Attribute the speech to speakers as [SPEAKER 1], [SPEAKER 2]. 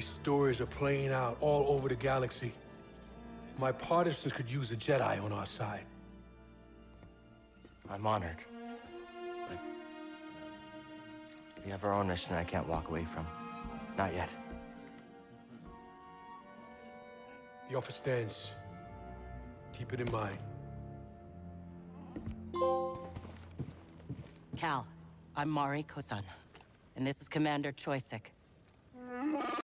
[SPEAKER 1] These stories are playing out all over the galaxy. My partisans could use a Jedi on our side.
[SPEAKER 2] I'm honored. But we have our own mission I can't walk away from. Not yet.
[SPEAKER 1] The offer stands. Keep it in mind.
[SPEAKER 3] Cal, I'm Mari Kosan, and this is Commander Choyyssyk.